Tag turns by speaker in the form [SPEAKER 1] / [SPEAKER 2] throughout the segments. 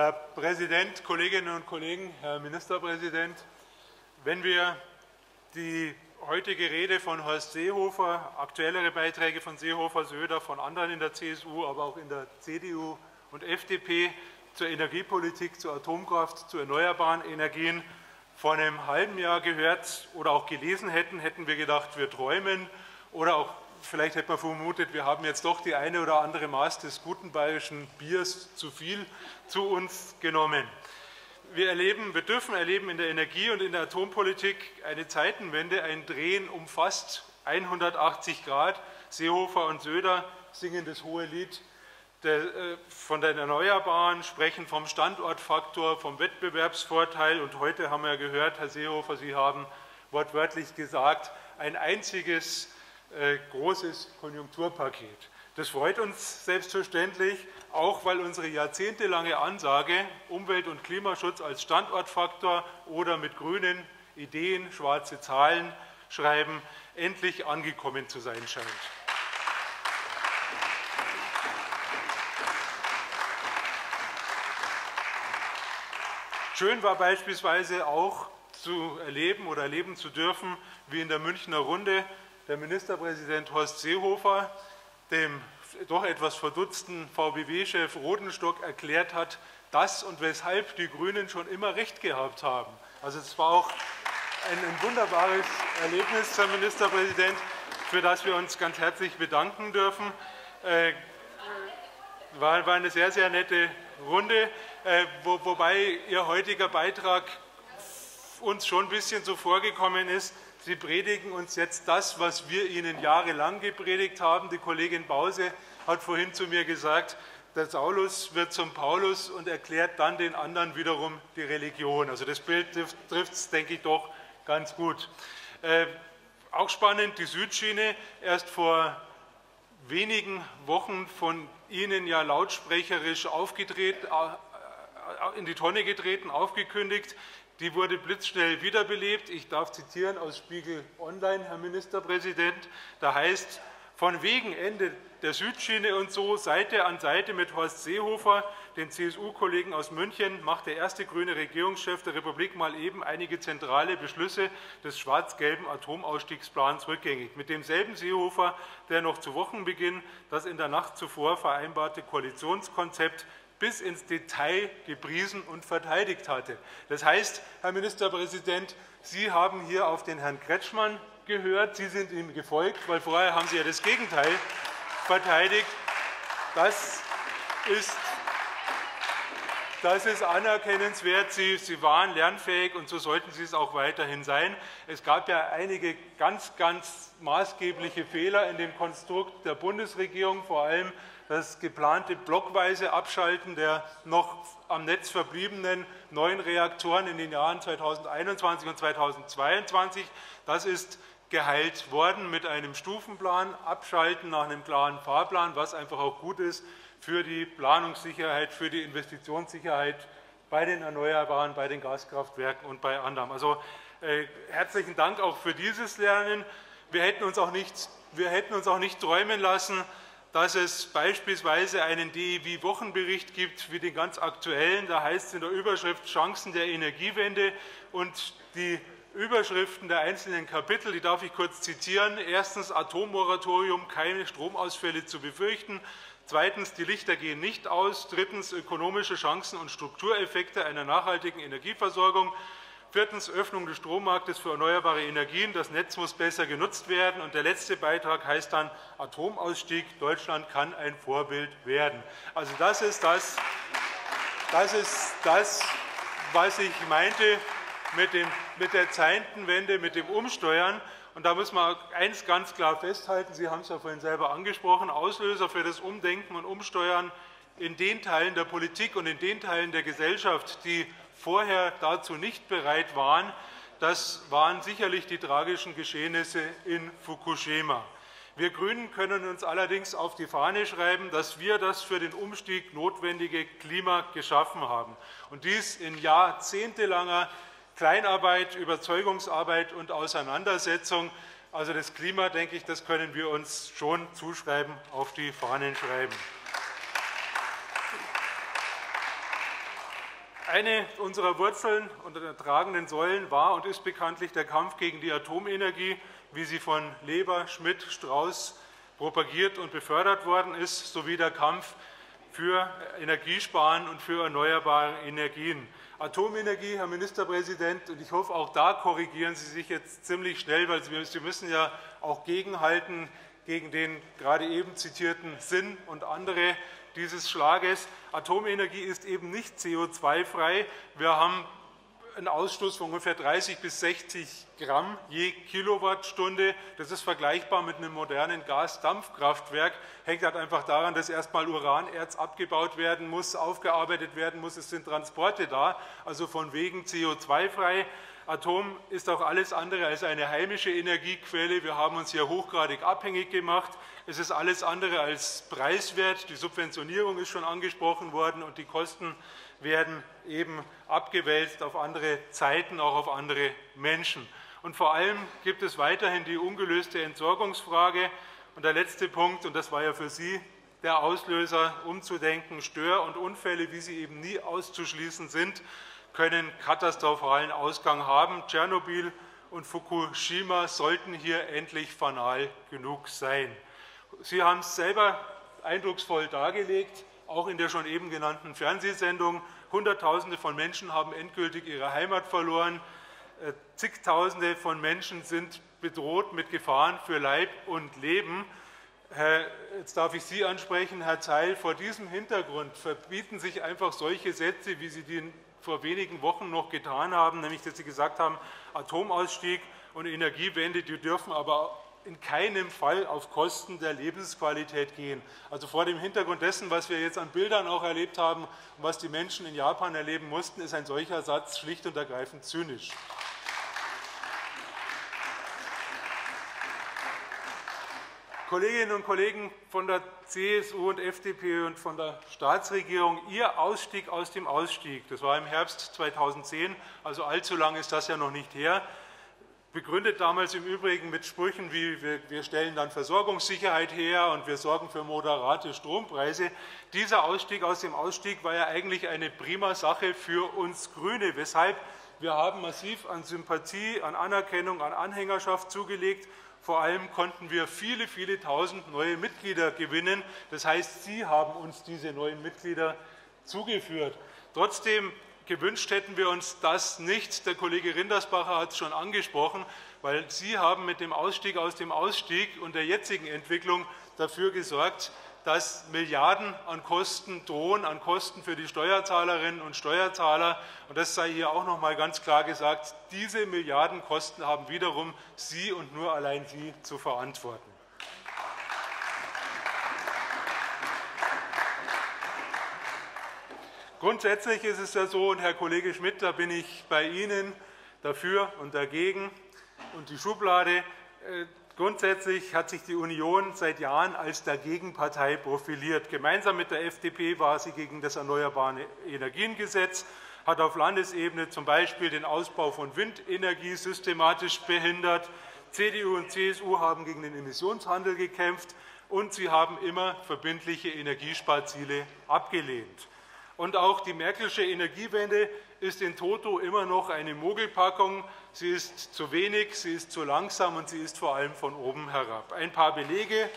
[SPEAKER 1] Herr Präsident, Kolleginnen und Kollegen, Herr Ministerpräsident, wenn wir die heutige Rede von Horst Seehofer, aktuellere Beiträge von Seehofer, Söder, von anderen in der CSU, aber auch in der CDU und FDP zur Energiepolitik, zur Atomkraft, zu erneuerbaren Energien vor einem halben Jahr gehört oder auch gelesen hätten, hätten wir gedacht, wir träumen oder auch vielleicht hätte man vermutet, wir haben jetzt doch die eine oder andere Maß des guten bayerischen Biers zu viel zu uns genommen. Wir erleben, wir dürfen erleben in der Energie- und in der Atompolitik eine Zeitenwende, ein Drehen um fast 180 Grad. Seehofer und Söder singen das hohe Lied äh, von den Erneuerbaren, sprechen vom Standortfaktor, vom Wettbewerbsvorteil. Und heute haben wir gehört, Herr Seehofer, Sie haben wortwörtlich gesagt, ein einziges äh, großes Konjunkturpaket. Das freut uns selbstverständlich, auch weil unsere jahrzehntelange Ansage, Umwelt- und Klimaschutz als Standortfaktor oder mit grünen Ideen schwarze Zahlen schreiben, endlich angekommen zu sein scheint. Schön war beispielsweise auch zu erleben oder erleben zu dürfen, wie in der Münchner Runde der Ministerpräsident Horst Seehofer dem doch etwas verdutzten VBW-Chef Rodenstock erklärt hat, dass und weshalb die Grünen schon immer recht gehabt haben. Also es war auch ein, wunderbares Erlebnis, Herr Ministerpräsident, für das wir uns ganz herzlich bedanken dürfen. Äh, war, eine sehr, sehr nette Runde, äh, wo, wobei Ihr heutiger Beitrag uns schon ein bisschen so vorgekommen ist, Sie predigen uns jetzt das, was wir Ihnen jahrelang gepredigt haben. Die Kollegin Bause hat vorhin zu mir gesagt, der Saulus wird zum Paulus und erklärt dann den anderen wiederum die Religion. Also das Bild trifft es, denke ich, doch ganz gut. Äh, auch spannend, die Südschiene, erst vor wenigen Wochen von Ihnen ja lautsprecherisch aufgedreht, in die Tonne getreten, aufgekündigt. Die wurde blitzschnell wiederbelebt. Ich darf zitieren aus Spiegel Online, Herr Ministerpräsident. Da heißt, von wegen Ende der Südschiene und so, Seite an Seite mit Horst Seehofer, den CSU-Kollegen aus München, macht der erste grüne Regierungschef der Republik mal eben einige zentrale Beschlüsse des schwarz-gelben Atomausstiegsplans rückgängig. Mit demselben Seehofer, der noch zu Wochenbeginn das in der Nacht zuvor vereinbarte Koalitionskonzept bis ins Detail gepriesen und verteidigt hatte. Das heißt, Herr Ministerpräsident, Sie haben hier auf den Herrn Kretschmann gehört, Sie sind ihm gefolgt, weil vorher haben Sie ja das Gegenteil verteidigt. Das ist, das ist anerkennenswert. Sie, Sie waren lernfähig und so sollten Sie es auch weiterhin sein. Es gab ja einige ganz, ganz maßgebliche Fehler in dem Konstrukt der Bundesregierung, vor allem das geplante blockweise Abschalten der noch am Netz verbliebenen neuen Reaktoren in den Jahren 2021 und 2022. Das ist geheilt worden mit einem Stufenplan, Abschalten nach einem klaren Fahrplan, was einfach auch gut ist für die Planungssicherheit, für die Investitionssicherheit bei den Erneuerbaren, bei den Gaskraftwerken und bei anderen. Also äh, herzlichen Dank auch für dieses Lernen. Wir hätten uns auch nicht, wir hätten uns auch nicht träumen lassen, dass es beispielsweise einen DEW-Wochenbericht gibt, wie den ganz aktuellen. Da heißt es in der Überschrift Chancen der Energiewende und die Überschriften der einzelnen Kapitel, die darf ich kurz zitieren. Erstens Atommoratorium, keine Stromausfälle zu befürchten. Zweitens, die Lichter gehen nicht aus. Drittens, ökonomische Chancen und Struktureffekte einer nachhaltigen Energieversorgung. Viertens Öffnung des Strommarktes für erneuerbare Energien. Das Netz muss besser genutzt werden. Und der letzte Beitrag heißt dann Atomausstieg. Deutschland kann ein Vorbild werden. Also das ist das, das, ist das was ich meinte mit, dem, mit der Zeitenwende, mit dem Umsteuern. Und da muss man eins ganz klar festhalten, Sie haben es ja vorhin selber angesprochen, Auslöser für das Umdenken und Umsteuern in den Teilen der Politik und in den Teilen der Gesellschaft, die vorher dazu nicht bereit waren, das waren sicherlich die tragischen Geschehnisse in Fukushima. Wir Grünen können uns allerdings auf die Fahne schreiben, dass wir das für den Umstieg notwendige Klima geschaffen haben. Und dies in jahrzehntelanger Kleinarbeit, Überzeugungsarbeit und Auseinandersetzung. Also das Klima, denke ich, das können wir uns schon zuschreiben, auf die Fahnen schreiben. Eine unserer Wurzeln und der tragenden Säulen war und ist bekanntlich der Kampf gegen die Atomenergie, wie sie von Leber, Schmidt, Strauß propagiert und befördert worden ist, sowie der Kampf für Energiesparen und für erneuerbare Energien. Atomenergie, Herr Ministerpräsident, und ich hoffe, auch da korrigieren Sie sich jetzt ziemlich schnell, weil Sie müssen ja auch gegenhalten gegen den gerade eben zitierten Sinn und andere dieses Schlages. Atomenergie ist eben nicht CO2-frei. Wir haben einen Ausstoß von ungefähr 30 bis 60 Gramm je Kilowattstunde. Das ist vergleichbar mit einem modernen Gasdampfkraftwerk. Hängt halt einfach daran, dass erstmal Uranerz abgebaut werden muss, aufgearbeitet werden muss. Es sind Transporte da, also von wegen CO2-frei. Atom ist auch alles andere als eine heimische Energiequelle. Wir haben uns hier hochgradig abhängig gemacht. Es ist alles andere als preiswert. Die Subventionierung ist schon angesprochen worden und die Kosten werden eben abgewälzt auf andere Zeiten, auch auf andere Menschen. Und vor allem gibt es weiterhin die ungelöste Entsorgungsfrage. Und der letzte Punkt, und das war ja für Sie der Auslöser, umzudenken, Stör- und Unfälle, wie sie eben nie auszuschließen sind, können katastrophalen Ausgang haben. Tschernobyl und Fukushima sollten hier endlich fanal genug sein. Sie haben es selber eindrucksvoll dargelegt auch in der schon eben genannten Fernsehsendung. Hunderttausende von Menschen haben endgültig ihre Heimat verloren. Äh, zigtausende von Menschen sind bedroht mit Gefahren für Leib und Leben. Jetzt darf ich Sie ansprechen, Herr Zeil. Vor diesem Hintergrund verbieten sich einfach solche Sätze, wie Sie die vor wenigen Wochen noch getan haben, nämlich dass Sie gesagt haben, Atomausstieg und Energiewende, die dürfen aber in keinem Fall auf Kosten der Lebensqualität gehen. Also vor dem Hintergrund dessen, was wir jetzt an Bildern auch erlebt haben und was die Menschen in Japan erleben mussten, ist ein solcher Satz schlicht und ergreifend zynisch. Kolleginnen und Kollegen von der CSU und FDP und von der Staatsregierung, Ihr Ausstieg aus dem Ausstieg, das war im Herbst 2010, also allzu lange ist das ja noch nicht her, begründet damals im Übrigen mit Sprüchen wie wir, wir, stellen dann Versorgungssicherheit her und wir sorgen für moderate Strompreise. Dieser Ausstieg aus dem Ausstieg war ja eigentlich eine prima Sache für uns Grüne, weshalb wir haben massiv an Sympathie, an Anerkennung, an Anhängerschaft zugelegt. Vor allem konnten wir viele, viele tausend neue Mitglieder gewinnen. Das heißt, Sie haben uns diese neuen Mitglieder zugeführt. Trotzdem Gewünscht hätten wir uns das nicht. Der Kollege Rindersbacher hat es schon angesprochen, weil Sie haben mit dem Ausstieg aus dem Ausstieg und der jetzigen Entwicklung dafür gesorgt, dass Milliarden an Kosten drohen, an Kosten für die Steuerzahlerinnen und Steuerzahler. Und das sei hier auch noch mal ganz klar gesagt, diese Milliardenkosten haben wiederum Sie und nur allein Sie zu verantworten. Grundsätzlich ist es ja so, und Herr Kollege Schmidt, da bin ich bei Ihnen dafür und dagegen und die Schublade. Äh, grundsätzlich hat sich die Union seit Jahren als Dagegenpartei profiliert. Gemeinsam mit der FDP war sie gegen das Erneuerbare Energiengesetz, hat auf Landesebene zum Beispiel den Ausbau von Windenergie systematisch behindert. CDU und CSU haben gegen den Emissionshandel gekämpft und sie haben immer verbindliche Energiesparziele abgelehnt. Und auch die Merkelsche Energiewende ist in Toto immer noch eine Mogelpackung. Sie ist zu wenig, sie ist zu langsam und sie ist vor allem von oben herab. Ein paar Belege.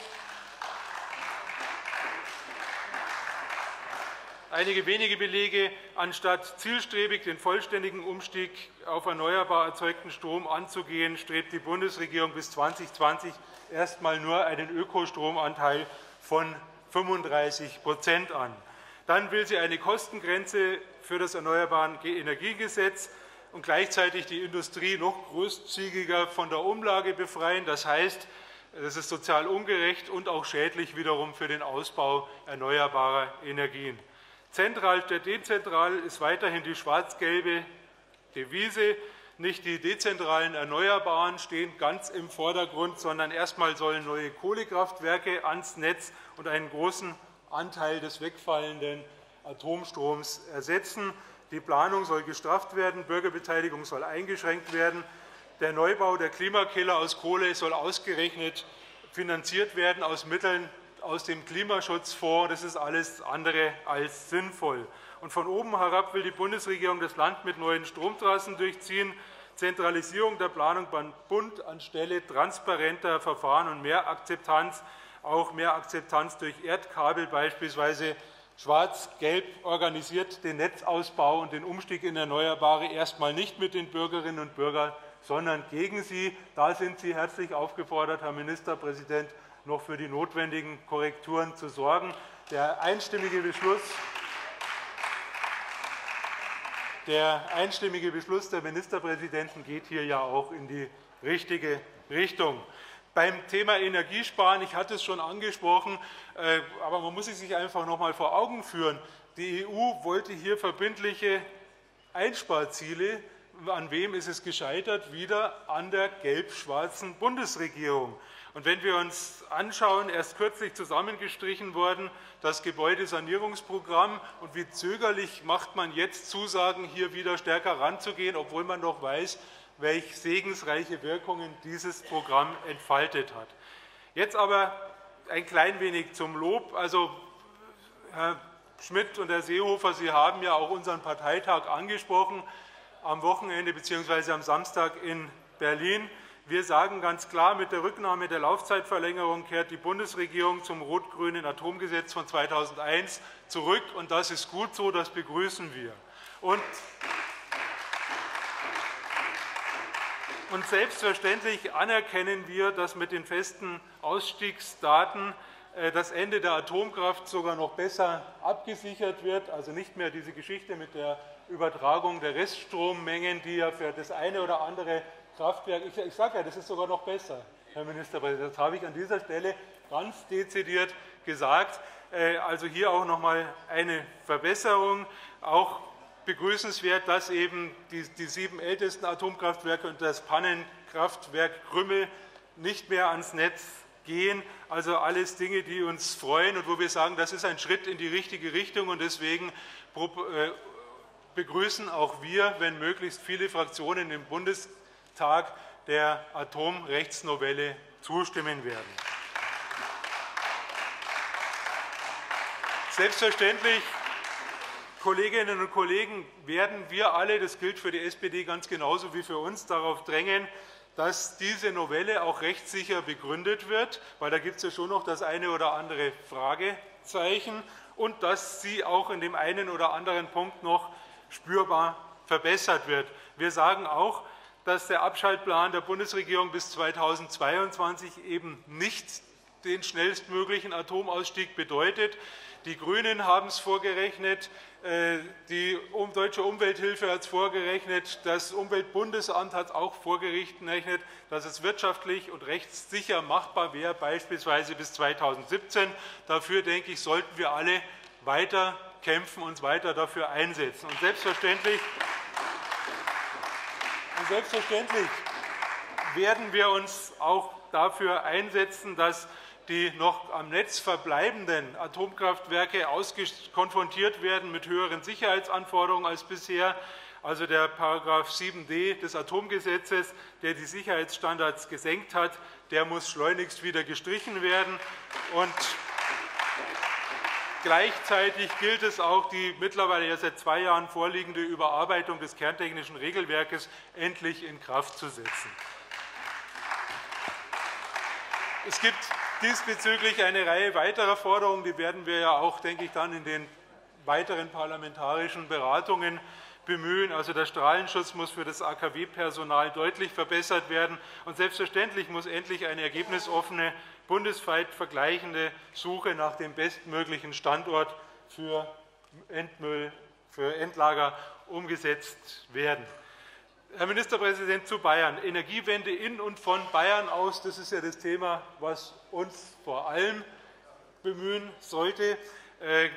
[SPEAKER 1] Einige wenige Belege, anstatt zielstrebig den vollständigen Umstieg auf erneuerbar erzeugten Strom anzugehen, strebt die Bundesregierung bis 2020 erstmal nur einen Ökostromanteil von 35 Prozent an. Dann will sie eine Kostengrenze für das Erneuerbare Energiegesetz und gleichzeitig die Industrie noch großzügiger von der Umlage befreien. Das heißt, das ist sozial ungerecht und auch schädlich wiederum für den Ausbau erneuerbarer Energien. Zentral statt dezentral ist weiterhin die schwarz-gelbe Devise. Nicht die dezentralen Erneuerbaren stehen ganz im Vordergrund, sondern erstmal sollen neue Kohlekraftwerke ans Netz und einen großen Anteil des wegfallenden Atomstroms ersetzen. Die Planung soll gestrafft werden, Bürgerbeteiligung soll eingeschränkt werden. Der Neubau der Klimakiller aus Kohle soll ausgerechnet finanziert werden aus Mitteln aus dem Klimaschutzfonds. Das ist alles andere als sinnvoll. Und von oben herab will die Bundesregierung das Land mit neuen Stromtrassen durchziehen. Zentralisierung der Planung beim Bund anstelle transparenter Verfahren und mehr Akzeptanz, auch mehr Akzeptanz durch Erdkabel beispielsweise. Schwarz-Gelb organisiert den Netzausbau und den Umstieg in Erneuerbare erstmal nicht mit den Bürgerinnen und Bürgern, sondern gegen sie. Da sind Sie herzlich aufgefordert, Herr Ministerpräsident, noch für die notwendigen Korrekturen zu sorgen. Der einstimmige Beschluss der einstimmige Beschluss der Ministerpräsidenten geht hier ja auch in die richtige Richtung. Beim Thema Energiesparen, ich hatte es schon angesprochen, äh, aber man muss es sich einfach noch mal vor Augen führen. Die EU wollte hier verbindliche Einsparziele. An wem ist es gescheitert? Wieder an der gelb-schwarzen Bundesregierung. Und wenn wir uns anschauen, erst kürzlich zusammengestrichen worden, das Gebäudesanierungsprogramm und wie zögerlich macht man jetzt Zusagen, hier wieder stärker ranzugehen, obwohl man doch weiß, welche segensreiche Wirkungen dieses Programm entfaltet hat. Jetzt aber ein klein wenig zum Lob. Also Herr Schmidt und Herr Seehofer, Sie haben ja auch unseren Parteitag angesprochen am Wochenende bzw. am Samstag in Berlin. Wir sagen ganz klar, mit der Rücknahme der Laufzeitverlängerung kehrt die Bundesregierung zum rot-grünen Atomgesetz von 2001 zurück. Und das ist gut so, das begrüßen wir. Und, und selbstverständlich anerkennen wir, dass mit den festen Ausstiegsdaten äh, das Ende der Atomkraft sogar noch besser abgesichert wird, also nicht mehr diese Geschichte mit der Übertragung der Reststrommengen, die ja für das eine oder andere Kraftwerk, ich, ich sage ja, das ist sogar noch besser, Herr Ministerpräsident. Das habe ich an dieser Stelle ganz dezidiert gesagt. Äh, also hier auch noch mal eine Verbesserung. Auch begrüßenswert, dass eben die, die sieben ältesten Atomkraftwerke und das Pannenkraftwerk Krümmel nicht mehr ans Netz gehen. Also alles Dinge, die uns freuen und wo wir sagen, das ist ein Schritt in die richtige Richtung und deswegen äh, begrüßen auch wir, wenn möglichst viele Fraktionen im Bundestag Tag der Atomrechtsnovelle zustimmen werden. Selbstverständlich, Kolleginnen und Kollegen, werden wir alle, das gilt für die SPD ganz genauso wie für uns, darauf drängen, dass diese Novelle auch rechtssicher begründet wird, weil da gibt es ja schon noch das eine oder andere Fragezeichen und dass sie auch in dem einen oder anderen Punkt noch spürbar verbessert wird. Wir sagen auch, dass der Abschaltplan der Bundesregierung bis 2022 eben nicht den schnellstmöglichen Atomausstieg bedeutet. Die Grünen haben es vorgerechnet, die Deutsche Umwelthilfe hat es vorgerechnet, das Umweltbundesamt hat es auch vorgerechnet, dass es wirtschaftlich und rechtssicher machbar wäre, beispielsweise bis 2017. Dafür, denke ich, sollten wir alle weiter kämpfen, uns weiter dafür einsetzen. Und selbstverständlich und selbstverständlich werden wir uns auch dafür einsetzen, dass die noch am Netz verbleibenden Atomkraftwerke konfrontiert werden mit höheren Sicherheitsanforderungen als bisher. Also der Paragraph 7d des Atomgesetzes, der die Sicherheitsstandards gesenkt hat, der muss schleunigst wieder gestrichen werden. Und Gleichzeitig gilt es auch, die mittlerweile ja seit zwei Jahren vorliegende Überarbeitung des kerntechnischen Regelwerkes endlich in Kraft zu setzen. Es gibt diesbezüglich eine Reihe weiterer Forderungen, die werden wir ja auch, denke ich, dann in den weiteren parlamentarischen Beratungen bemühen. Also der Strahlenschutz muss für das AKW-Personal deutlich verbessert werden. Und selbstverständlich muss endlich eine ergebnisoffene bundesweit vergleichende Suche nach dem bestmöglichen Standort für Endmüll, für Endlager umgesetzt werden. Herr Ministerpräsident, zu Bayern. Energiewende in und von Bayern aus, das ist ja das Thema, was uns vor allem bemühen sollte. Äh,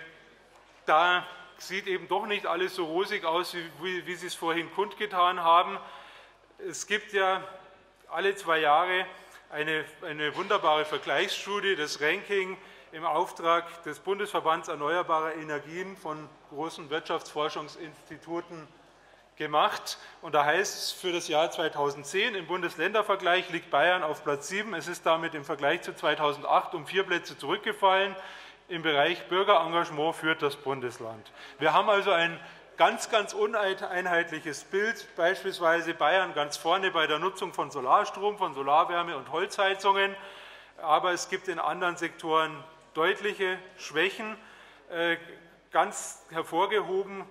[SPEAKER 1] da sieht eben doch nicht alles so rosig aus, wie, Sie es vorhin kundgetan haben. Es gibt ja alle zwei Jahre eine, eine wunderbare Vergleichsstudie, das Ranking im Auftrag des Bundesverbands Erneuerbarer Energien von großen Wirtschaftsforschungsinstituten gemacht. Und da heißt es für das Jahr 2010 im Bundesländervergleich liegt Bayern auf Platz 7. Es ist damit im Vergleich zu 2008 um vier Plätze zurückgefallen. im Bereich Bürgerengagement führt das Bundesland. Wir haben also ein ganz, ganz uneinheitliches Bild, beispielsweise Bayern ganz vorne bei der Nutzung von Solarstrom, von Solarwärme und Holzheizungen, aber es gibt in anderen Sektoren deutliche Schwächen. Äh, ganz hervorgehoben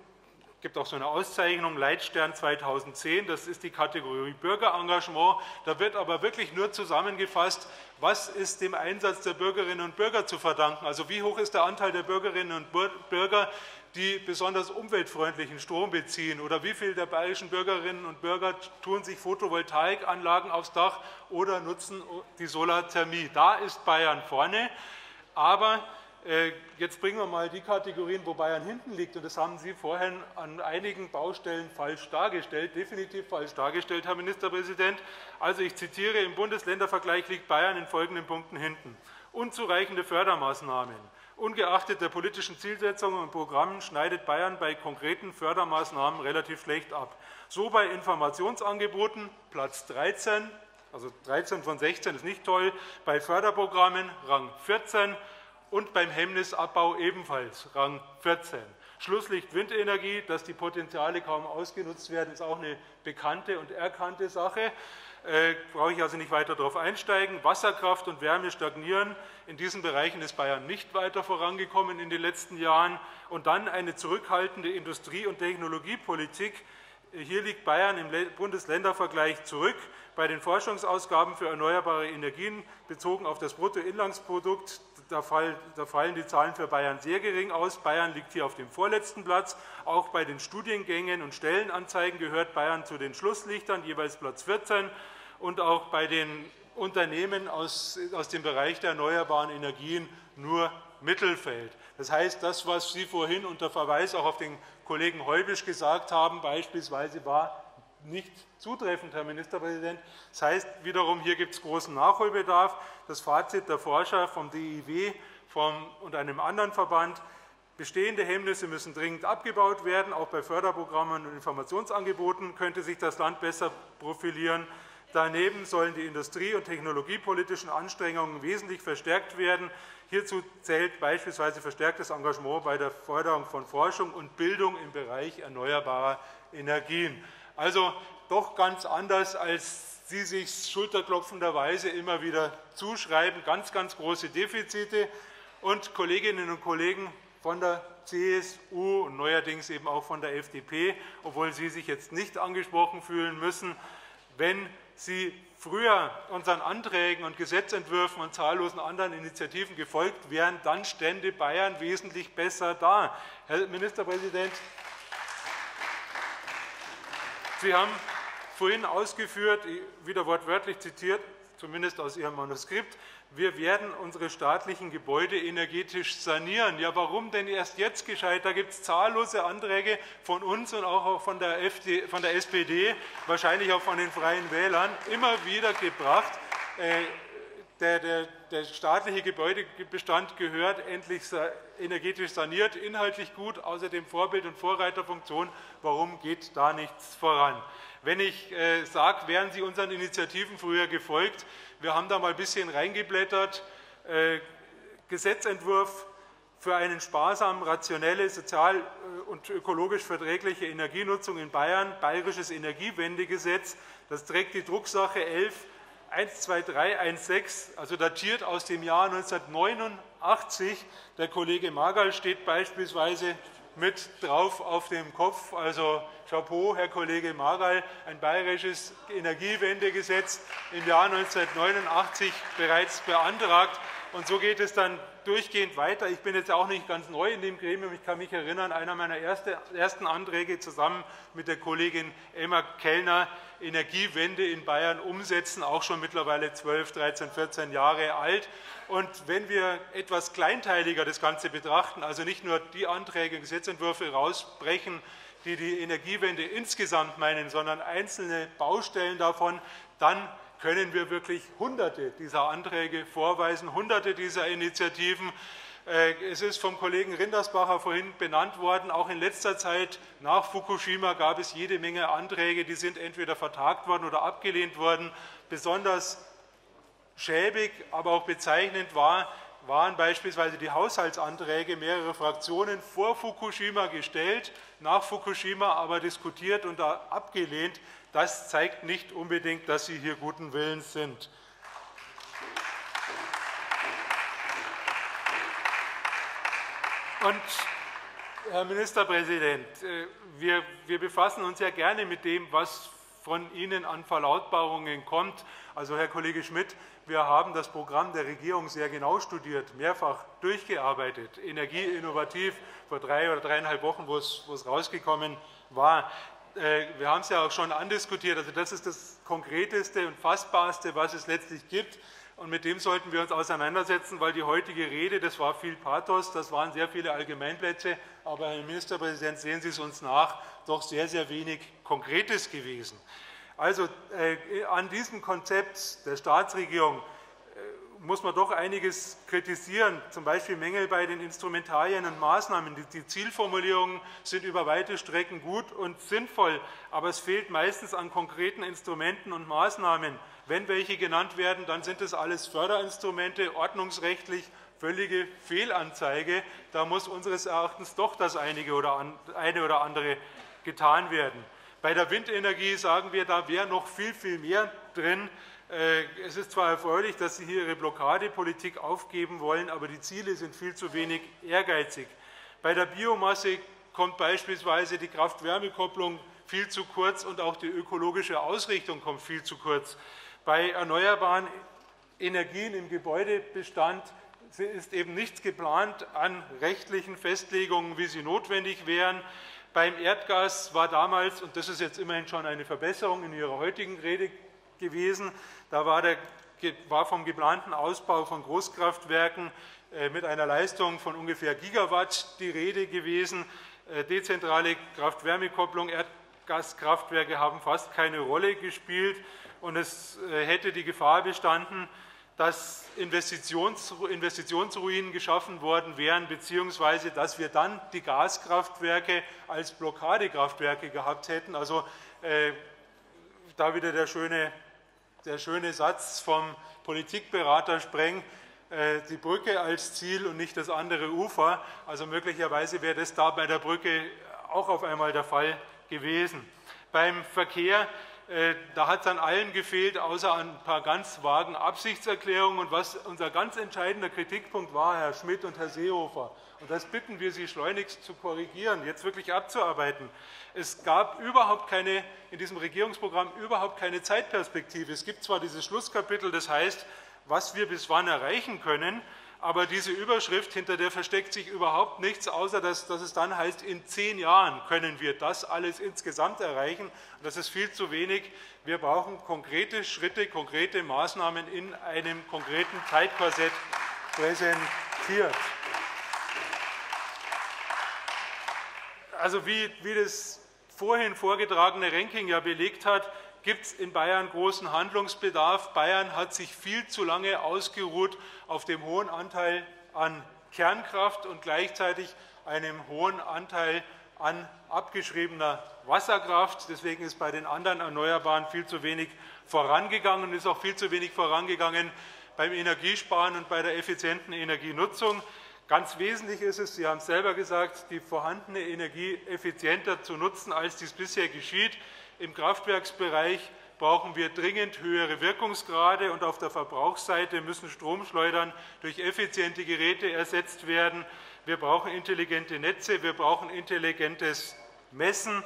[SPEAKER 1] gibt auch so eine Auszeichnung, Leitstern 2010, das ist die Kategorie Bürgerengagement. Da wird aber wirklich nur zusammengefasst, was ist dem Einsatz der Bürgerinnen und Bürger zu verdanken. Also wie hoch ist der Anteil der Bürgerinnen und Bürger, die besonders umweltfreundlichen Strom beziehen oder wie viele der bayerischen Bürgerinnen und Bürger tun sich Photovoltaikanlagen aufs Dach oder nutzen die Solarthermie. Da ist Bayern vorne, aber jetzt bringen wir mal die Kategorien, wo Bayern hinten liegt. Und das haben Sie vorhin an einigen Baustellen falsch dargestellt, definitiv falsch dargestellt, Herr Ministerpräsident. Also ich zitiere, im Bundesländervergleich liegt Bayern in folgenden Punkten hinten. Unzureichende Fördermaßnahmen. Ungeachtet der politischen Zielsetzungen und Programmen schneidet Bayern bei konkreten Fördermaßnahmen relativ schlecht ab. So bei Informationsangeboten Platz 13, also 13 von 16 ist nicht toll, bei Förderprogrammen Rang 14 und beim Hemmnisabbau ebenfalls Rang 14. Schlusslicht Windenergie, dass die Potenziale kaum ausgenutzt werden, ist auch eine bekannte und erkannte Sache. Äh, brauche ich also nicht weiter darauf einsteigen. Wasserkraft und Wärme stagnieren. In diesen Bereichen ist Bayern nicht weiter vorangekommen in den letzten Jahren. Und dann eine zurückhaltende Industrie- und Technologiepolitik. Hier liegt Bayern im Bundesländervergleich zurück. Bei den Forschungsausgaben für erneuerbare Energien bezogen auf das Bruttoinlandsprodukt da, fallen die Zahlen für Bayern sehr gering aus. Bayern liegt hier auf dem vorletzten Platz. Auch bei den Studiengängen und Stellenanzeigen gehört Bayern zu den Schlusslichtern, jeweils Platz 14. Und auch bei den Unternehmen aus, aus dem Bereich der erneuerbaren Energien nur Mittelfeld. Das heißt, das, was Sie vorhin unter Verweis auch auf den Kollegen Heubisch gesagt haben, beispielsweise war nicht zutreffend, Herr Ministerpräsident. Das heißt wiederum, hier gibt es großen Nachholbedarf. Das Fazit der Forscher vom DIW vom, und einem anderen Verband, bestehende Hemmnisse müssen dringend abgebaut werden. Auch bei Förderprogrammen und Informationsangeboten könnte sich das Land besser profilieren. Daneben sollen die industrie- und technologiepolitischen Anstrengungen wesentlich verstärkt werden. Hierzu zählt beispielsweise verstärktes Engagement bei der Förderung von Forschung und Bildung im Bereich erneuerbarer Energien. Also doch ganz anders, als Sie sich schulterklopfenderweise immer wieder zuschreiben. Ganz, ganz große Defizite. Und Kolleginnen und Kollegen von der CSU und neuerdings eben auch von der FDP, obwohl Sie sich jetzt nicht angesprochen fühlen müssen, wenn Sie früher unseren Anträgen und Gesetzentwürfen und zahllosen anderen Initiativen gefolgt wären, dann stände Bayern wesentlich besser da. Herr Ministerpräsident, Sie haben vorhin ausgeführt, wieder wortwörtlich zitiert, zumindest aus Ihrem Manuskript, wir werden unsere staatlichen Gebäude energetisch sanieren. Ja, warum denn erst jetzt gescheit? Da gibt es zahllose Anträge von uns und auch von der, FD, von der SPD, wahrscheinlich auch von den Freien Wählern, immer wieder gebracht. Äh, der, der, der, staatliche Gebäudebestand gehört endlich energetisch saniert, inhaltlich gut, außerdem Vorbild- und Vorreiterfunktion. Warum geht da nichts voran? Wenn ich äh, sage, wären Sie unseren Initiativen früher gefolgt, wir haben da mal ein bisschen reingeblättert, äh, Gesetzentwurf für eine sparsam, rationelle, sozial äh, und ökologisch verträgliche Energienutzung in Bayern, Bayerisches Energiewendegesetz, das trägt die Drucksache 11 12316, also datiert aus dem Jahr 1989. Der Kollege Magal steht beispielsweise mit drauf auf dem Kopf. Also Chapeau, Herr Kollege Magal, ein bayerisches Energiewendegesetz im Jahr 1989 bereits beantragt. Und so geht es dann durchgehend weiter. Ich bin jetzt auch nicht ganz neu in dem Gremium. Ich kann mich erinnern, einer meiner ersten Anträge zusammen mit der Kollegin Emma Kellner, Energiewende in Bayern umsetzen, auch schon mittlerweile 12, 13, 14 Jahre alt. Und wenn wir etwas kleinteiliger das Ganze betrachten, also nicht nur die Anträge Gesetzentwürfe rausbrechen, die die Energiewende insgesamt meinen, sondern einzelne Baustellen davon, dann können wir wirklich Hunderte dieser Anträge vorweisen, Hunderte dieser Initiativen. Äh, es ist vom Kollegen Rindersbacher vorhin benannt worden, auch in letzter Zeit nach Fukushima gab es jede Menge Anträge, die sind entweder vertagt worden oder abgelehnt worden. Besonders schäbig, aber auch bezeichnend war, waren beispielsweise die Haushaltsanträge mehrerer Fraktionen vor Fukushima gestellt, nach Fukushima aber diskutiert und abgelehnt. Das zeigt nicht unbedingt, dass Sie hier guten Willens sind. Und Herr Ministerpräsident, äh, wir, wir befassen uns ja gerne mit dem, was von Ihnen an Verlautbarungen kommt. Also Herr Kollege Schmidt, wir haben das Programm der Regierung sehr genau studiert, mehrfach durchgearbeitet, energieinnovativ vor drei oder dreieinhalb Wochen, wo es, wo es rausgekommen war. Äh, wir haben es ja auch schon andiskutiert, also das ist das Konkreteste und Fassbarste, was es letztlich gibt. Und mit dem sollten wir uns auseinandersetzen, weil die heutige Rede, das war viel Pathos, das waren sehr viele Allgemeinplätze, aber Herr Ministerpräsident, sehen Sie es uns nach, doch sehr, sehr wenig Konkretes gewesen. Also äh, an diesem Konzept der Staatsregierung äh, muss man doch einiges kritisieren, zum Beispiel Mängel bei den Instrumentarien und Maßnahmen. Die, die Zielformulierungen sind über weite Strecken gut und sinnvoll, aber es fehlt meistens an konkreten Instrumenten und Maßnahmen. Wenn welche genannt werden, dann sind es alles Förderinstrumente, ordnungsrechtlich völlige Fehlanzeige. Da muss unseres Erachtens doch das eine oder andere getan werden. Bei der Windenergie sagen wir, da wäre noch viel, viel mehr drin. Äh, es ist zwar erfreulich, dass Sie hier Ihre Blockadepolitik aufgeben wollen, aber die Ziele sind viel zu wenig ehrgeizig. Bei der Biomasse kommt beispielsweise die Kraft-Wärme-Kopplung viel zu kurz und auch die ökologische Ausrichtung kommt viel zu kurz. Bei erneuerbaren Energien im Gebäudebestand ist eben nichts geplant an rechtlichen Festlegungen, wie sie notwendig wären. Beim Erdgas war damals, und das ist jetzt immerhin schon eine Verbesserung in Ihrer heutigen Rede gewesen, da war, der, war vom geplanten Ausbau von Großkraftwerken äh, mit einer Leistung von ungefähr Gigawatt die Rede gewesen. Äh, dezentrale Kraft-Wärme-Kopplung, Erdgaskraftwerke haben fast keine Rolle gespielt und es äh, hätte die Gefahr bestanden, dass Investitions, Investitionsruinen geschaffen worden wären, beziehungsweise dass wir dann die Gaskraftwerke als Blockadekraftwerke gehabt hätten. Also äh, da wieder der schöne, der schöne Satz vom Politikberater Spreng, äh, die Brücke als Ziel und nicht das andere Ufer. Also möglicherweise wäre das da bei der Brücke auch auf einmal der Fall gewesen. Beim Verkehr da hat es an allen gefehlt, außer an ein paar ganz vagen Absichtserklärungen. Und was unser ganz entscheidender Kritikpunkt war, Herr Schmidt und Herr Seehofer, und das bitten wir Sie schleunigst zu korrigieren, jetzt wirklich abzuarbeiten. Es gab überhaupt keine, in diesem Regierungsprogramm überhaupt keine Zeitperspektive. Es gibt zwar dieses Schlusskapitel, das heißt, was wir bis wann erreichen können, aber diese Überschrift, hinter der versteckt sich überhaupt nichts, außer dass, dass, es dann heißt, in zehn Jahren können wir das alles insgesamt erreichen. Das ist viel zu wenig. Wir brauchen konkrete Schritte, konkrete Maßnahmen in einem konkreten Zeitkorsett präsentiert. Also wie, wie das vorhin vorgetragene Ranking ja belegt hat, gibt es in Bayern großen Handlungsbedarf. Bayern hat sich viel zu lange ausgeruht auf dem hohen Anteil an Kernkraft und gleichzeitig einem hohen Anteil an abgeschriebener Wasserkraft. Deswegen ist bei den anderen Erneuerbaren viel zu wenig vorangegangen und ist auch viel zu wenig vorangegangen beim Energiesparen und bei der effizienten Energienutzung. Ganz wesentlich ist es, Sie haben es selber gesagt, die vorhandene Energie effizienter zu nutzen, als dies bisher geschieht. Im Kraftwerksbereich brauchen wir dringend höhere Wirkungsgrade und auf der Verbrauchsseite müssen Stromschleudern durch effiziente Geräte ersetzt werden. Wir brauchen intelligente Netze, wir brauchen intelligentes Messen,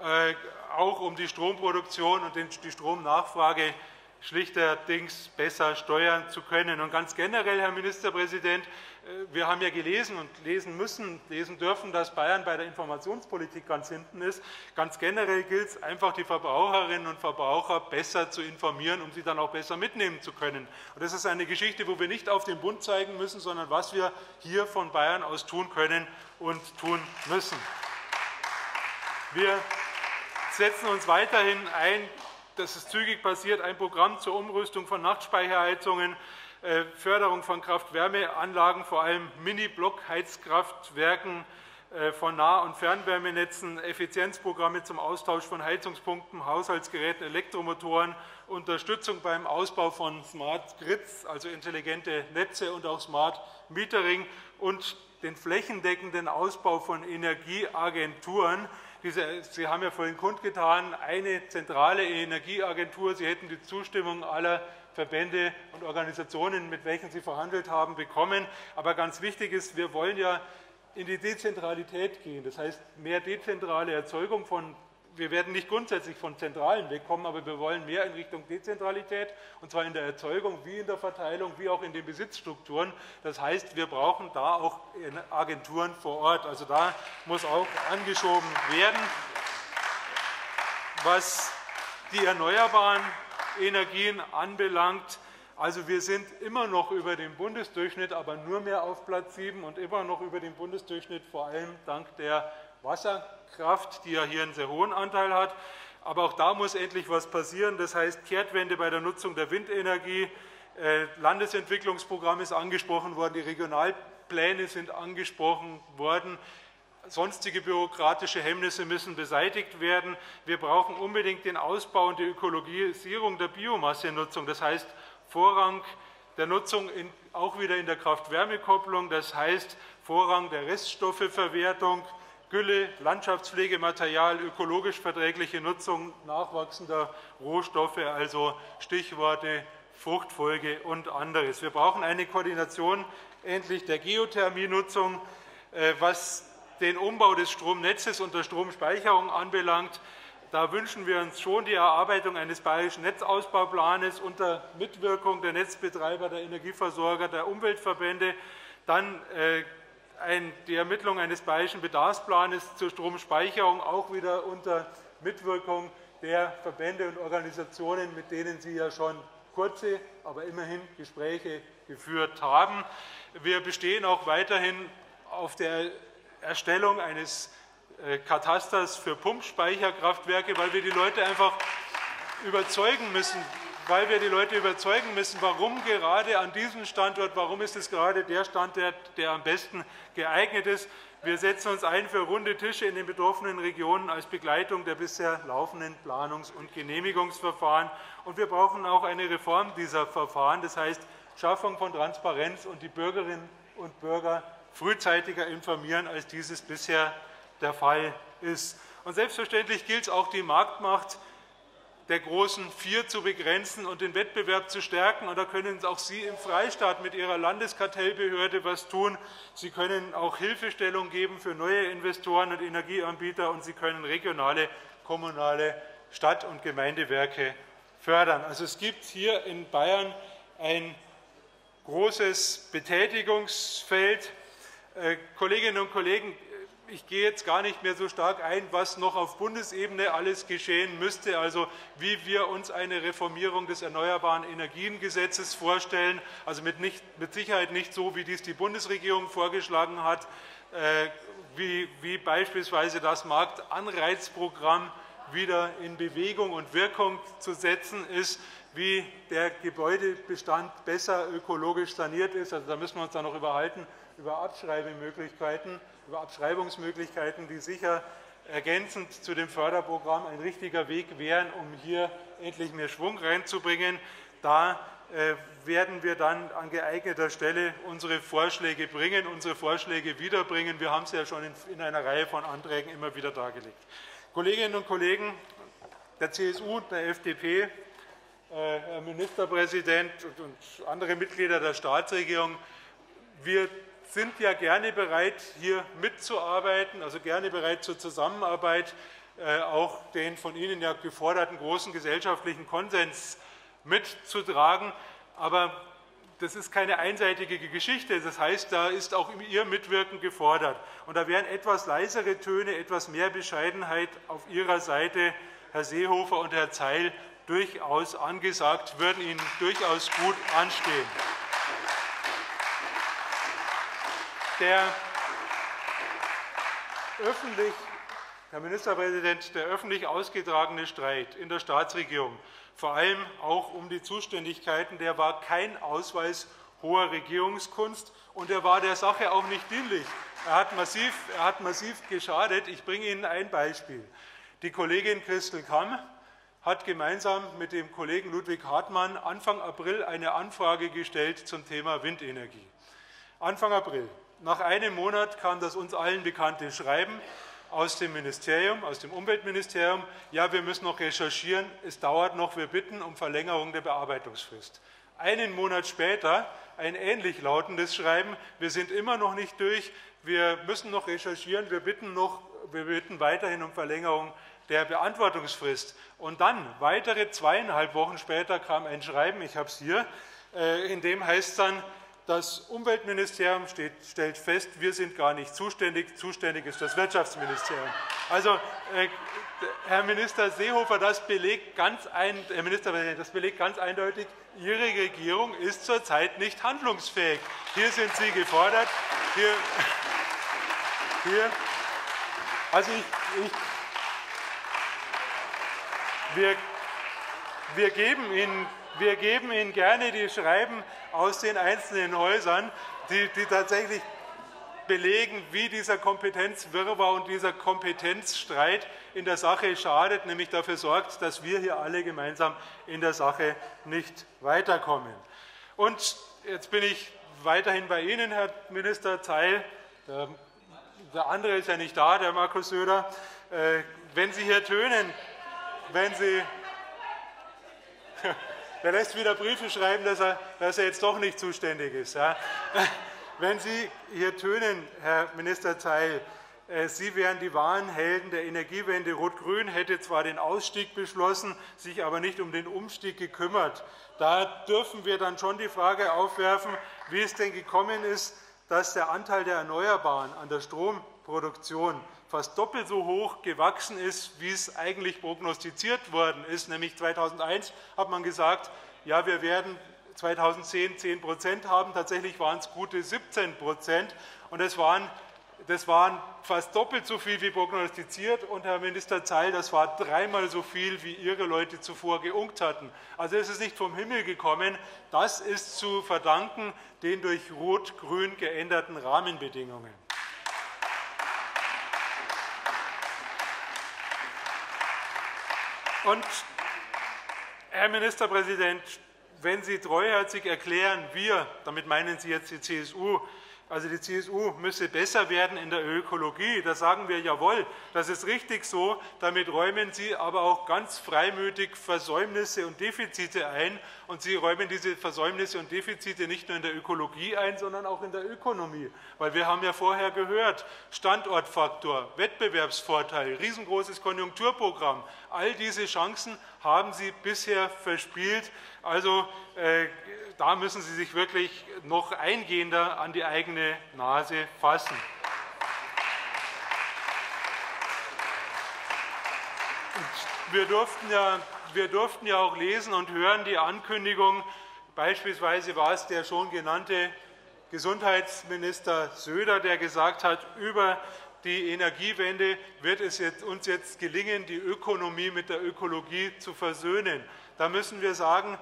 [SPEAKER 1] äh, auch um die Stromproduktion und die Stromnachfrage schlichterdings besser steuern zu können. Und ganz generell, Herr Ministerpräsident, wir haben ja gelesen und lesen müssen, lesen dürfen, dass Bayern bei der Informationspolitik ganz hinten ist. Ganz generell gilt es einfach, die Verbraucherinnen und Verbraucher besser zu informieren, um sie dann auch besser mitnehmen zu können. Und das ist eine Geschichte, wo wir nicht auf den Bund zeigen müssen, sondern was wir hier von Bayern aus tun können und tun müssen. Wir setzen uns weiterhin ein dass es zügig passiert, ein Programm zur Umrüstung von Nachtspeicherheizungen, äh, Förderung von Kraft-Wärme-Anlagen, vor allem Mini-Blockheizkraftwerken, äh, von Nah- und Fernwärmenetzen, Effizienzprogramme zum Austausch von Heizungspumpen, Haushaltsgeräten, Elektromotoren, Unterstützung beim Ausbau von Smart Grids, also intelligente Netze und auch Smart Metering und den flächendeckenden Ausbau von Energieagenturen. Sie haben ja vorhin kundgetan, eine zentrale Energieagentur. Sie hätten die Zustimmung aller Verbände und Organisationen, mit welchen Sie verhandelt haben, bekommen. Aber ganz wichtig ist, wir wollen ja in die Dezentralität gehen. Das heißt, mehr dezentrale Erzeugung von, wir werden nicht grundsätzlich von Zentralen wegkommen, aber wir wollen mehr in Richtung Dezentralität, und zwar in der Erzeugung wie in der Verteilung, wie auch in den Besitzstrukturen. Das heißt, wir brauchen da auch Agenturen vor Ort. Also da muss auch angeschoben werden. Was die erneuerbaren Energien anbelangt, also wir sind immer noch über dem Bundesdurchschnitt, aber nur mehr auf Platz 7 und immer noch über dem Bundesdurchschnitt, vor allem dank der Wasserkraft, die ja hier einen sehr hohen Anteil hat. Aber auch da muss endlich was passieren. Das heißt, Kehrtwende bei der Nutzung der Windenergie. Äh, Landesentwicklungsprogramm ist angesprochen worden, die Regionalpläne sind angesprochen worden. Sonstige bürokratische Hemmnisse müssen beseitigt werden. Wir brauchen unbedingt den Ausbau und die Ökologisierung der Biomassenutzung. Das heißt, Vorrang der Nutzung in, auch wieder in der Kraft-Wärme-Kopplung, das heißt Vorrang der Reststoffeverwertung, Gülle, Landschaftspflegematerial, ökologisch verträgliche Nutzung nachwachsender Rohstoffe, also Stichworte Fruchtfolge und anderes. Wir brauchen eine Koordination endlich der Geothermienutzung, äh, was den Umbau des Stromnetzes und der Stromspeicherung anbelangt. Da wünschen wir uns schon die Erarbeitung eines bayerischen Netzausbauplanes unter Mitwirkung der Netzbetreiber, der Energieversorger, der Umweltverbände, dann äh, die Ermittlung eines bayerischen Bedarfsplanes zur Stromspeicherung, auch wieder unter Mitwirkung der Verbände und Organisationen, mit denen Sie ja schon kurze, aber immerhin Gespräche geführt haben. Wir bestehen auch weiterhin auf der Erstellung eines äh, Katasters für Pumpspeicherkraftwerke, weil wir die Leute einfach überzeugen müssen, weil wir die Leute überzeugen müssen, warum gerade an diesem Standort, warum ist es gerade der Standort, der am besten geeignet ist. Wir setzen uns ein für runde Tische in den betroffenen Regionen als Begleitung der bisher laufenden Planungs- und Genehmigungsverfahren. Und wir brauchen auch eine Reform dieser Verfahren, das heißt Schaffung von Transparenz und die Bürgerinnen und Bürger frühzeitiger informieren, als dieses bisher der Fall ist. Und selbstverständlich gilt es auch, die Marktmacht der großen Vier zu begrenzen und den Wettbewerb zu stärken. Und da können auch Sie im Freistaat mit Ihrer Landeskartellbehörde was tun. Sie können auch Hilfestellung geben für neue Investoren und Energieanbieter und Sie können regionale, kommunale Stadt- und Gemeindewerke fördern. Also es gibt hier in Bayern ein großes Betätigungsfeld. Äh, Kolleginnen und Kollegen, ich gehe jetzt gar nicht mehr so stark ein, was noch auf Bundesebene alles geschehen müsste, also wie wir uns eine Reformierung des Erneuerbaren Energiengesetzes vorstellen, also mit, nicht, mit Sicherheit nicht so, wie dies die Bundesregierung vorgeschlagen hat, äh, wie, wie beispielsweise das Marktanreizprogramm wieder in Bewegung und Wirkung zu setzen ist, wie der Gebäudebestand besser ökologisch saniert ist. Also da müssen wir uns dann noch überhalten über Abschreibemöglichkeiten über Abschreibungsmöglichkeiten, die sicher ergänzend zu dem Förderprogramm ein richtiger Weg wären, um hier endlich mehr Schwung reinzubringen. Da äh, werden wir dann an geeigneter Stelle unsere Vorschläge bringen, unsere Vorschläge wiederbringen. Wir haben es ja schon in, einer Reihe von Anträgen immer wieder dargelegt. Kolleginnen und Kollegen der CSU, der FDP, äh, Herr Ministerpräsident und andere Mitglieder der Staatsregierung, wir sind ja gerne bereit, hier mitzuarbeiten, also gerne bereit zur Zusammenarbeit, äh, auch den von Ihnen ja geforderten großen gesellschaftlichen Konsens mitzutragen. Aber das ist keine einseitige Geschichte. Das heißt, da ist auch Ihr Mitwirken gefordert. Und da wären etwas leisere Töne, etwas mehr Bescheidenheit auf Ihrer Seite, Herr Seehofer und Herr Zeil, durchaus angesagt, würden Ihnen durchaus gut anstehen. Der öffentlich, Herr Ministerpräsident, der öffentlich ausgetragene Streit in der Staatsregierung, vor allem auch um die Zuständigkeiten, der war kein Ausweis hoher Regierungskunst und er war der Sache auch nicht dienlich. er hat massiv, er hat massiv geschadet. Ich bringe Ihnen ein Beispiel. Die Kollegin Christel Kamm hat gemeinsam mit dem Kollegen Ludwig Hartmann Anfang April eine Anfrage gestellt zum Thema Windenergie. Anfang April. Nach einem Monat kam das uns allen bekannte Schreiben aus dem Ministerium, aus dem Umweltministerium, ja, wir müssen noch recherchieren, es dauert noch, wir bitten um Verlängerung der Bearbeitungsfrist. Einen Monat später ein ähnlich lautendes Schreiben, wir sind immer noch nicht durch, wir müssen noch recherchieren, wir bitten, noch, wir bitten weiterhin um Verlängerung der Beantwortungsfrist. Und dann, weitere zweieinhalb Wochen später, kam ein Schreiben, ich habe es hier, äh, in dem heißt dann, das Umweltministerium steht, stellt fest, wir sind gar nicht zuständig, zuständig ist das Wirtschaftsministerium. Also, äh, Herr Minister Seehofer, das belegt ganz ein, Herr Ministerpräsident, das belegt ganz eindeutig, Ihre Regierung ist zurzeit nicht handlungsfähig. Hier sind Sie gefordert. Hier, hier also ich, ich wir, wir, geben Ihnen, wir geben Ihnen gerne die Schreiben aus den einzelnen Häusern, die, die tatsächlich belegen, wie dieser Kompetenzwirrwarr und dieser Kompetenzstreit in der Sache schadet, nämlich dafür sorgt, dass wir hier alle gemeinsam in der Sache nicht weiterkommen. Und jetzt bin ich weiterhin bei Ihnen, Herr Minister Zeil. Der andere ist ja nicht da, der Markus Söder. Äh, wenn Sie hier tönen, wenn Sie, der lässt wieder Briefe schreiben, dass er, dass er jetzt doch nicht zuständig ist. Ja. Wenn Sie hier tönen, Herr Minister Zeil, äh, Sie wären die wahren Helden der Energiewende. Rot-Grün hätte zwar den Ausstieg beschlossen, sich aber nicht um den Umstieg gekümmert. Da dürfen wir dann schon die Frage aufwerfen, wie es denn gekommen ist, dass der Anteil der Erneuerbaren an der Stromproduktion fast doppelt so hoch gewachsen ist, wie es eigentlich prognostiziert worden ist. Nämlich 2001 hat man gesagt, ja, wir werden 2010 10 Prozent haben. Tatsächlich waren es gute 17 Prozent. Und das waren, das waren fast doppelt so viel wie prognostiziert. Und Herr Minister Zeil, das war dreimal so viel, wie Ihre Leute zuvor geunkt hatten. Also es ist nicht vom Himmel gekommen. Das ist zu verdanken den durch Rot-Grün geänderten Rahmenbedingungen. Und Herr Ministerpräsident, wenn Sie treuherzig erklären, wir, damit meinen Sie jetzt die CSU, also die CSU müsse besser werden in der Ökologie. Da sagen wir jawohl, das ist richtig so. Damit räumen Sie aber auch ganz freimütig Versäumnisse und Defizite ein. Und Sie räumen diese Versäumnisse und Defizite nicht nur in der Ökologie ein, sondern auch in der Ökonomie. Weil wir haben ja vorher gehört, Standortfaktor, Wettbewerbsvorteil, riesengroßes Konjunkturprogramm, all diese Chancen haben Sie bisher verspielt. Also äh, da müssen Sie sich wirklich noch eingehender an die eigene Nase fassen. wir durften, ja, wir durften ja auch lesen und hören die Ankündigung, beispielsweise war es der schon genannte Gesundheitsminister Söder, der gesagt hat, über die Energiewende wird es uns jetzt gelingen, die Ökonomie mit der Ökologie zu versöhnen. Da müssen wir sagen,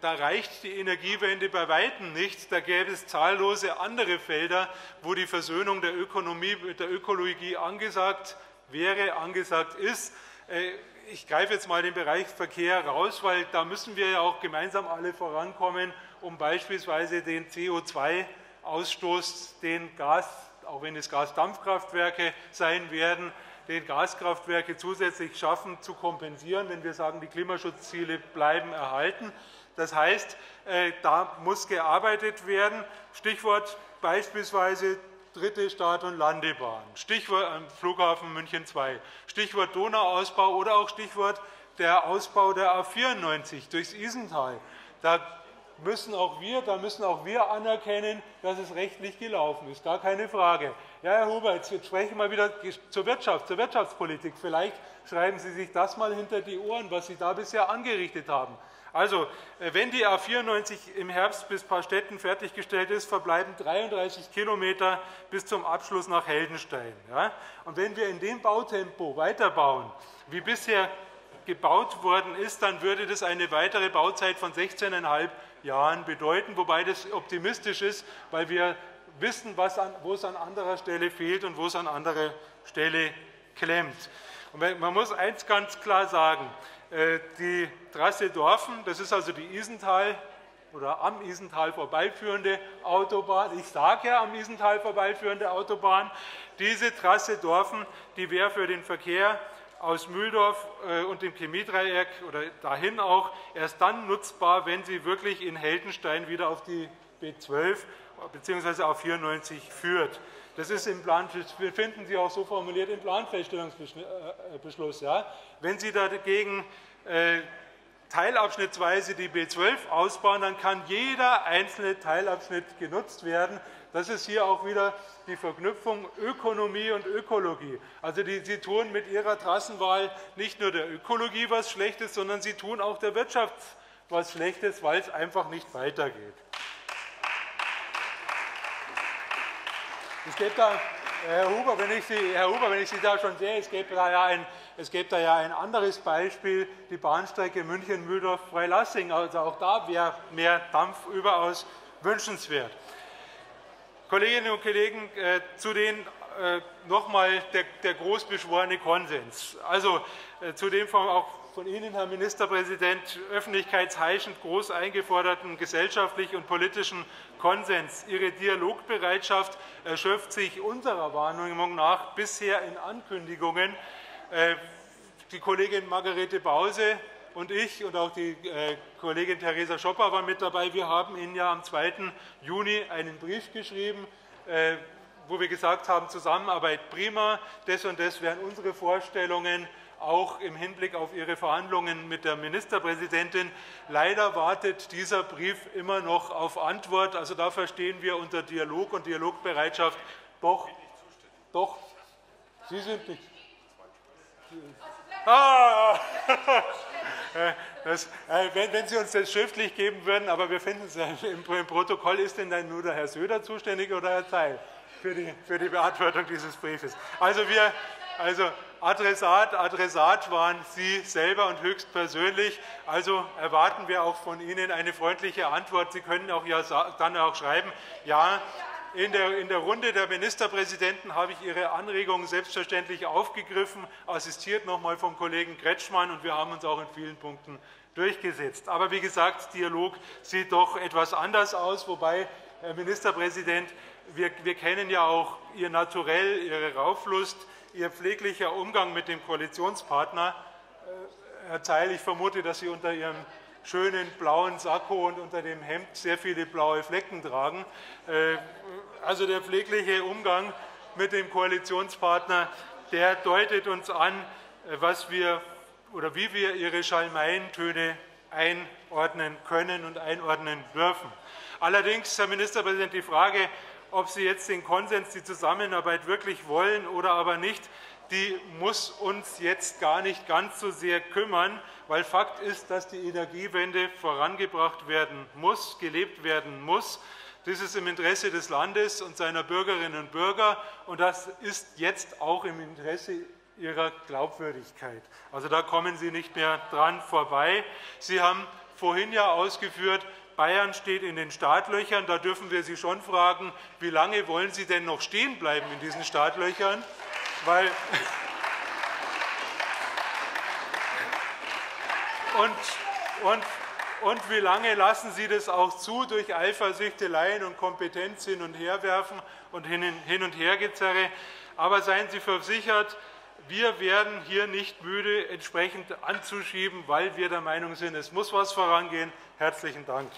[SPEAKER 1] da reicht die Energiewende bei Weitem nicht. Da gäbe es zahllose andere Felder, wo die Versöhnung der Ökonomie mit der Ökologie angesagt wäre, angesagt ist. Äh, ich greife jetzt mal den Bereich Verkehr raus, weil da müssen wir ja auch gemeinsam alle vorankommen, um beispielsweise den CO2-Ausstoß, den Gas, auch wenn es Gasdampfkraftwerke sein werden, den Gaskraftwerke zusätzlich schaffen, zu kompensieren, wenn wir sagen, die Klimaschutzziele bleiben erhalten. Das heißt, äh, da muss gearbeitet werden. Stichwort beispielsweise dritte Start- und Landebahn, Stichwort Flughafen München II, Stichwort Donauausbau oder auch Stichwort der Ausbau der A94 durchs Isental. Da müssen auch wir, da müssen auch wir anerkennen, dass es rechtlich gelaufen ist, gar keine Frage. Ja, Herr Huber, jetzt, sprechen wir wieder zur Wirtschaft, zur Wirtschaftspolitik. Vielleicht schreiben Sie sich das mal hinter die Ohren, was Sie da bisher angerichtet haben. Also, äh, wenn die A94 im Herbst bis Paarstetten fertiggestellt ist, verbleiben 33 Kilometer bis zum Abschluss nach Heldenstein. Ja? Und wenn wir in dem Bautempo weiterbauen, wie bisher gebaut worden ist, dann würde das eine weitere Bauzeit von 16,5 Jahren bedeuten, wobei das optimistisch ist, weil wir wissen, an, wo es an anderer Stelle fehlt und wo es an anderer Stelle klemmt. Und man muss eins ganz klar sagen, äh, die Trasse Dorfen, das ist also die Isental oder am Isental vorbeiführende Autobahn, ich sage ja am Isental vorbeiführende Autobahn, diese Trasse Dorfen, die wäre für den Verkehr aus Mühldorf äh, und dem Chemiedreieck oder dahin auch erst dann nutzbar, wenn sie wirklich in Heldenstein wieder auf die B12 bzw. auf 94 führt. Das ist im Plan, wir finden Sie auch so formuliert im Planfeststellungsbeschluss. Ja? Wenn Sie dagegen äh, teilabschnittsweise die B12 ausbauen, dann kann jeder einzelne Teilabschnitt genutzt werden. Das ist hier auch wieder die Verknüpfung Ökonomie und Ökologie. Also die, Sie tun mit Ihrer Trassenwahl nicht nur der Ökologie was Schlechtes, sondern Sie tun auch der Wirtschaft was Schlechtes, weil es einfach nicht weitergeht. Es gibt da, Herr Huber, wenn ich Sie, Herr Huber, wenn ich Sie da schon sehe, es gibt da ja ein, es gibt da ja ein anderes Beispiel, die Bahnstrecke München-Mühldorf-Freilassing. Also auch da wäre mehr Dampf überaus wünschenswert. Kolleginnen und Kollegen, äh, zu den äh, nochmal der, der großbeschworene Konsens. Also äh, zu dem von, auch von Ihnen, Herr Ministerpräsident, öffentlichkeitsheischend groß eingeforderten gesellschaftlichen und politischen Konsens. Ihre Dialogbereitschaft erschöpft sich unserer Wahrnehmung nach bisher in Ankündigungen. Die Kollegin Margarete Bause und ich und auch die äh, Kollegin Theresa Schopper waren mit dabei. Wir haben Ihnen ja am 2. Juni einen Brief geschrieben, äh, wo wir gesagt haben, Zusammenarbeit prima, das und das wären unsere Vorstellungen, auch im Hinblick auf Ihre Verhandlungen mit der Ministerpräsidentin. Leider wartet dieser Brief immer noch auf Antwort. Also da verstehen wir unter Dialog und Dialogbereitschaft doch, doch, Sie sind nicht. Ah, das, äh, wenn, wenn, Sie uns das schriftlich geben würden, aber wir finden es im, im Protokoll, ist denn dann nur der Herr Söder zuständig oder Herr Zeil für die, für die Beantwortung dieses Briefes? Also, wir, also Adressat, Adressat waren Sie selber und höchstpersönlich. Also erwarten wir auch von Ihnen eine freundliche Antwort. Sie können auch ja dann auch schreiben, ja, in der, in der Runde der Ministerpräsidenten habe ich Ihre Anregungen selbstverständlich aufgegriffen, assistiert nochmal vom Kollegen Kretschmann und wir haben uns auch in vielen Punkten durchgesetzt. Aber wie gesagt, Dialog sieht doch etwas anders aus, wobei, Herr Ministerpräsident, wir, wir kennen ja auch Ihr Naturell, Ihre Rauflust, Ihr pfleglicher Umgang mit dem Koalitionspartner. Äh, Herr Zeil, ich vermute, dass Sie unter Ihrem schönen blauen Sakko und unter dem Hemd sehr viele blaue Flecken tragen. Äh, also der pflegliche Umgang mit dem Koalitionspartner, der deutet uns an, was wir oder wie wir ihre Schalmeientöne einordnen können und einordnen dürfen. Allerdings, Herr Ministerpräsident, die Frage, ob Sie jetzt den Konsens, die Zusammenarbeit wirklich wollen oder aber nicht, die muss uns jetzt gar nicht ganz so sehr kümmern, weil Fakt ist, dass die Energiewende vorangebracht werden muss, gelebt werden muss. Das ist im Interesse des Landes und seiner Bürgerinnen und Bürger und das ist jetzt auch im Interesse ihrer Glaubwürdigkeit. Also da kommen Sie nicht mehr dran vorbei. Sie haben vorhin ja ausgeführt, Bayern steht in den Startlöchern. Da dürfen wir Sie schon fragen, wie lange wollen Sie denn noch stehen bleiben in diesen Startlöchern? Weil und, und, und wie lange lassen Sie das auch zu durch Eifersüchteleien und Kompetenz hin und her werfen und hin, und her gezerre? Aber seien Sie versichert, wir werden hier nicht müde, entsprechend anzuschieben, weil wir der Meinung sind, es muss was vorangehen. Herzlichen Dank.